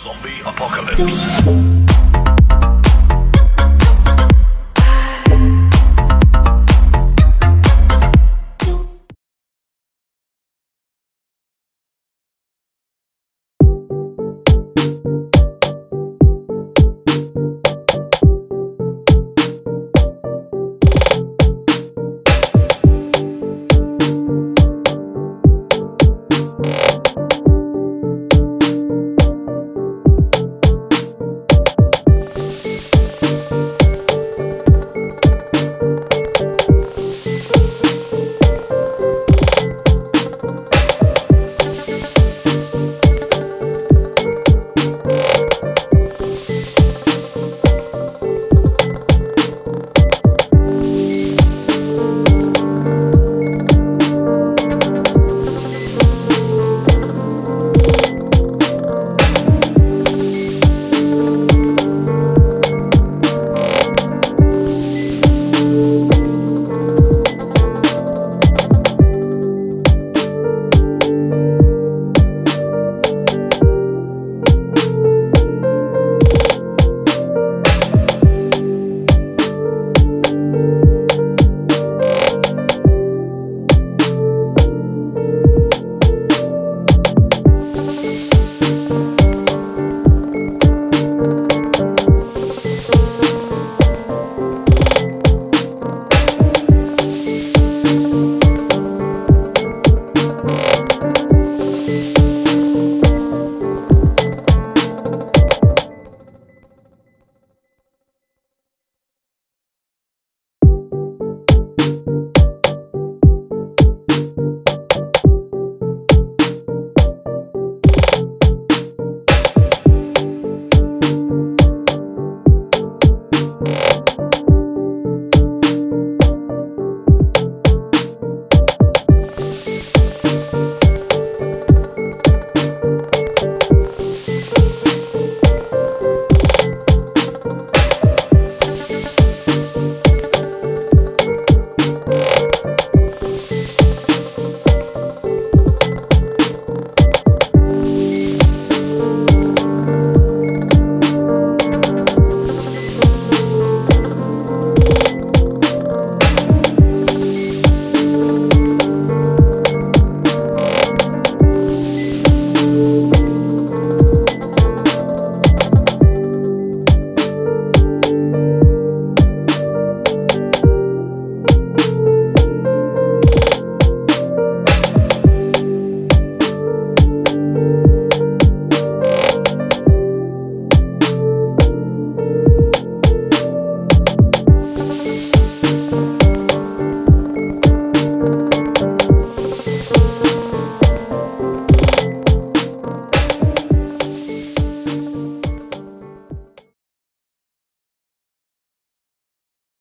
Zombie Apocalypse.